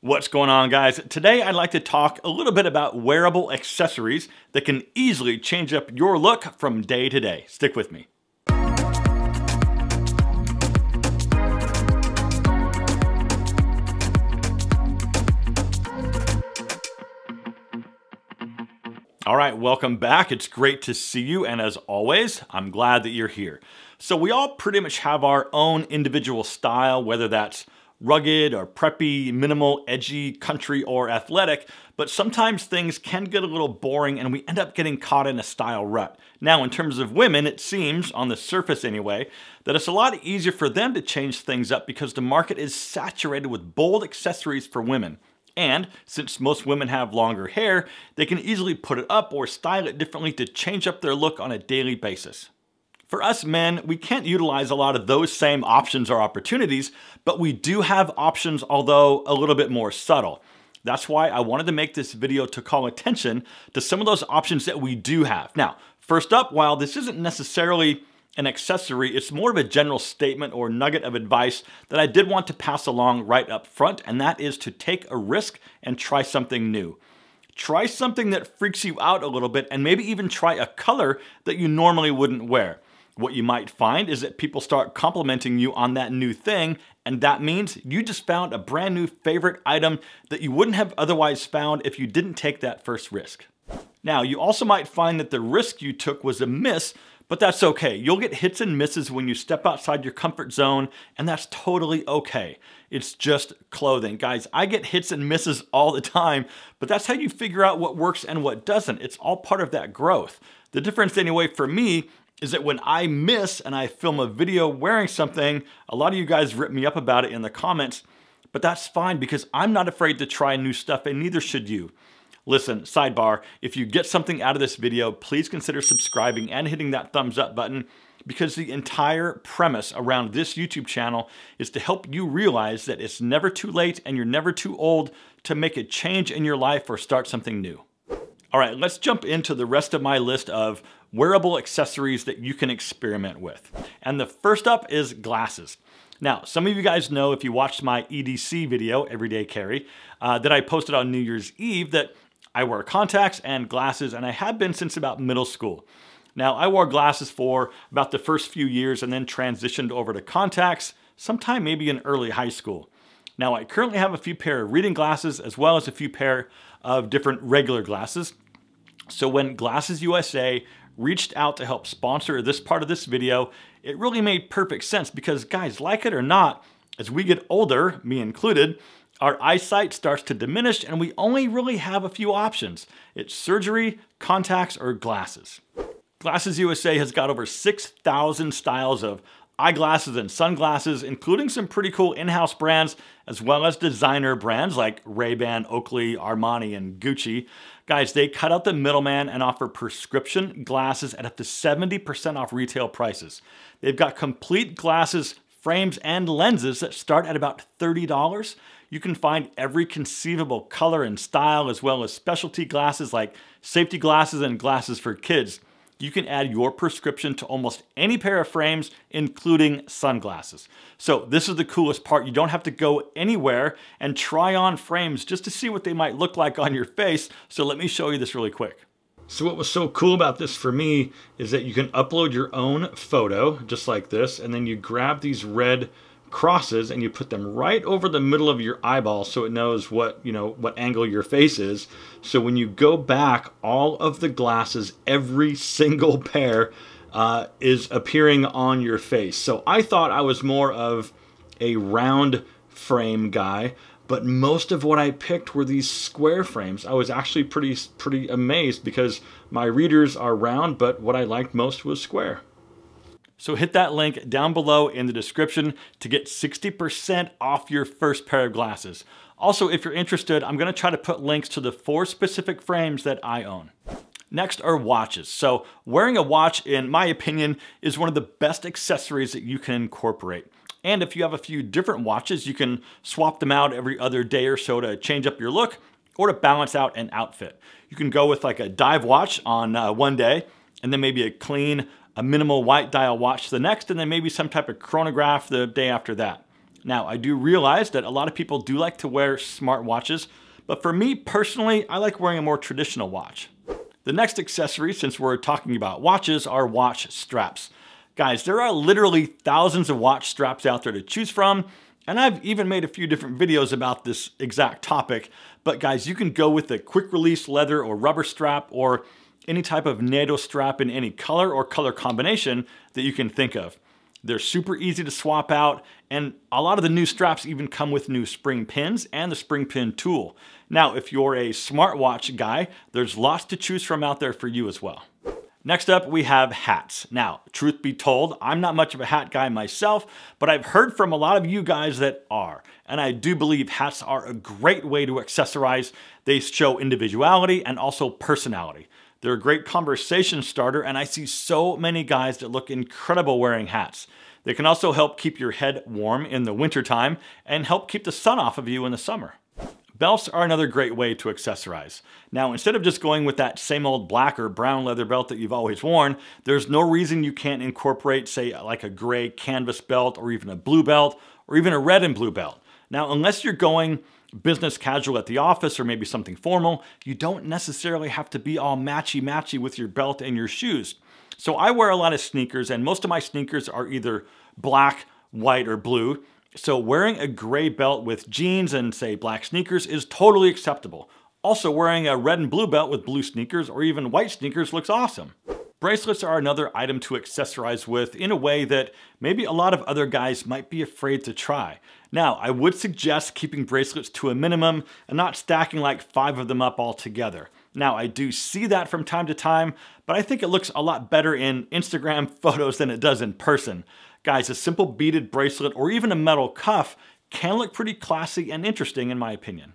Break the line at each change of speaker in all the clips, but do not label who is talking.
What's going on guys? Today I'd like to talk a little bit about wearable accessories that can easily change up your look from day to day. Stick with me. All right, welcome back. It's great to see you, and as always, I'm glad that you're here. So we all pretty much have our own individual style, whether that's rugged or preppy, minimal, edgy, country, or athletic, but sometimes things can get a little boring and we end up getting caught in a style rut. Now, in terms of women, it seems, on the surface anyway, that it's a lot easier for them to change things up because the market is saturated with bold accessories for women. And since most women have longer hair, they can easily put it up or style it differently to change up their look on a daily basis. For us men, we can't utilize a lot of those same options or opportunities, but we do have options, although a little bit more subtle. That's why I wanted to make this video to call attention to some of those options that we do have. Now, first up, while this isn't necessarily an accessory, it's more of a general statement or nugget of advice that I did want to pass along right up front, and that is to take a risk and try something new. Try something that freaks you out a little bit and maybe even try a color that you normally wouldn't wear. What you might find is that people start complimenting you on that new thing, and that means you just found a brand new favorite item that you wouldn't have otherwise found if you didn't take that first risk. Now, you also might find that the risk you took was a miss, but that's okay. You'll get hits and misses when you step outside your comfort zone, and that's totally okay. It's just clothing. Guys, I get hits and misses all the time, but that's how you figure out what works and what doesn't. It's all part of that growth. The difference anyway for me is that when I miss and I film a video wearing something, a lot of you guys rip me up about it in the comments, but that's fine because I'm not afraid to try new stuff and neither should you. Listen, sidebar, if you get something out of this video, please consider subscribing and hitting that thumbs up button because the entire premise around this YouTube channel is to help you realize that it's never too late and you're never too old to make a change in your life or start something new. All right, let's jump into the rest of my list of wearable accessories that you can experiment with. And the first up is glasses. Now, some of you guys know if you watched my EDC video, Everyday Carry, uh, that I posted on New Year's Eve that I wear contacts and glasses, and I have been since about middle school. Now, I wore glasses for about the first few years and then transitioned over to contacts sometime maybe in early high school. Now, I currently have a few pair of reading glasses as well as a few pair of different regular glasses. So when Glasses USA reached out to help sponsor this part of this video, it really made perfect sense because guys, like it or not, as we get older, me included, our eyesight starts to diminish and we only really have a few options. It's surgery, contacts, or glasses. Glasses USA has got over 6,000 styles of eyeglasses and sunglasses, including some pretty cool in-house brands, as well as designer brands like Ray-Ban, Oakley, Armani, and Gucci. Guys, they cut out the middleman and offer prescription glasses at up to 70% off retail prices. They've got complete glasses, frames, and lenses that start at about $30. You can find every conceivable color and style, as well as specialty glasses like safety glasses and glasses for kids you can add your prescription to almost any pair of frames, including sunglasses. So this is the coolest part. You don't have to go anywhere and try on frames just to see what they might look like on your face. So let me show you this really quick. So what was so cool about this for me is that you can upload your own photo, just like this, and then you grab these red crosses and you put them right over the middle of your eyeball so it knows what you know what angle your face is. So when you go back all of the glasses every single pair uh, is appearing on your face. So i thought i was more of a round frame guy but most of what i picked were these square frames. I was actually pretty pretty amazed because my readers are round but what i liked most was square so hit that link down below in the description to get 60% off your first pair of glasses. Also, if you're interested, I'm gonna try to put links to the four specific frames that I own. Next are watches. So wearing a watch, in my opinion, is one of the best accessories that you can incorporate. And if you have a few different watches, you can swap them out every other day or so to change up your look or to balance out an outfit. You can go with like a dive watch on uh, one day and then maybe a clean a minimal white dial watch the next, and then maybe some type of chronograph the day after that. Now, I do realize that a lot of people do like to wear smart watches, but for me personally, I like wearing a more traditional watch. The next accessory, since we're talking about watches, are watch straps. Guys, there are literally thousands of watch straps out there to choose from, and I've even made a few different videos about this exact topic. But guys, you can go with a quick release leather or rubber strap or any type of NATO strap in any color or color combination that you can think of. They're super easy to swap out, and a lot of the new straps even come with new spring pins and the spring pin tool. Now, if you're a smartwatch guy, there's lots to choose from out there for you as well. Next up, we have hats. Now, truth be told, I'm not much of a hat guy myself, but I've heard from a lot of you guys that are. And I do believe hats are a great way to accessorize. They show individuality and also personality. They're a great conversation starter, and I see so many guys that look incredible wearing hats. They can also help keep your head warm in the wintertime and help keep the sun off of you in the summer. Belts are another great way to accessorize. Now, instead of just going with that same old black or brown leather belt that you've always worn, there's no reason you can't incorporate, say, like a gray canvas belt or even a blue belt or even a red and blue belt. Now, unless you're going business casual at the office or maybe something formal, you don't necessarily have to be all matchy-matchy with your belt and your shoes. So I wear a lot of sneakers and most of my sneakers are either black, white, or blue. So wearing a gray belt with jeans and say black sneakers is totally acceptable. Also wearing a red and blue belt with blue sneakers or even white sneakers looks awesome. Bracelets are another item to accessorize with in a way that maybe a lot of other guys might be afraid to try. Now, I would suggest keeping bracelets to a minimum and not stacking like five of them up all together. Now, I do see that from time to time, but I think it looks a lot better in Instagram photos than it does in person. Guys, a simple beaded bracelet or even a metal cuff can look pretty classy and interesting in my opinion.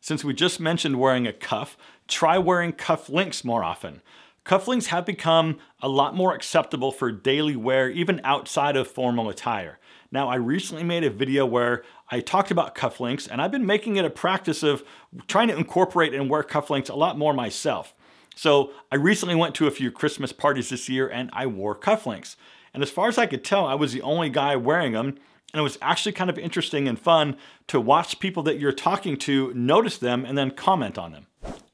Since we just mentioned wearing a cuff, try wearing cuff links more often. Cufflinks have become a lot more acceptable for daily wear even outside of formal attire. Now, I recently made a video where I talked about cufflinks and I've been making it a practice of trying to incorporate and wear cufflinks a lot more myself. So I recently went to a few Christmas parties this year and I wore cufflinks. And as far as I could tell, I was the only guy wearing them. And it was actually kind of interesting and fun to watch people that you're talking to notice them and then comment on them.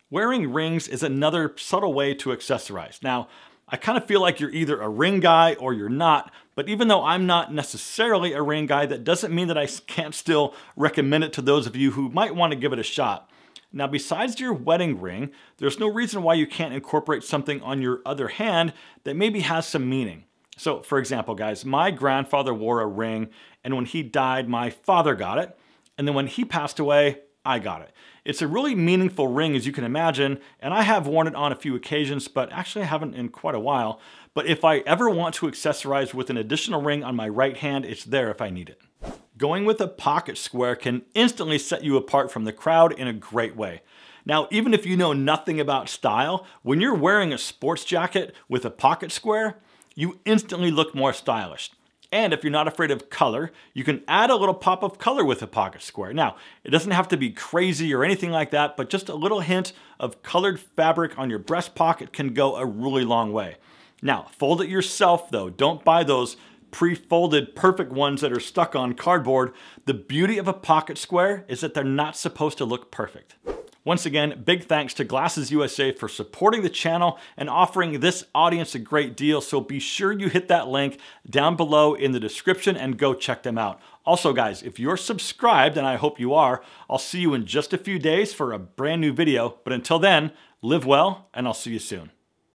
Wearing rings is another subtle way to accessorize. Now, I kind of feel like you're either a ring guy or you're not, but even though I'm not necessarily a ring guy, that doesn't mean that I can't still recommend it to those of you who might want to give it a shot. Now, besides your wedding ring, there's no reason why you can't incorporate something on your other hand that maybe has some meaning. So, for example, guys, my grandfather wore a ring, and when he died, my father got it. And then when he passed away, I got it. It's a really meaningful ring, as you can imagine, and I have worn it on a few occasions, but actually I haven't in quite a while. But if I ever want to accessorize with an additional ring on my right hand, it's there if I need it. Going with a pocket square can instantly set you apart from the crowd in a great way. Now, even if you know nothing about style, when you're wearing a sports jacket with a pocket square, you instantly look more stylish. And if you're not afraid of color, you can add a little pop of color with a pocket square. Now, it doesn't have to be crazy or anything like that, but just a little hint of colored fabric on your breast pocket can go a really long way. Now, fold it yourself though. Don't buy those pre-folded perfect ones that are stuck on cardboard. The beauty of a pocket square is that they're not supposed to look perfect. Once again, big thanks to Glasses USA for supporting the channel and offering this audience a great deal, so be sure you hit that link down below in the description and go check them out. Also guys, if you're subscribed, and I hope you are, I'll see you in just a few days for a brand new video, but until then, live well, and I'll see you soon.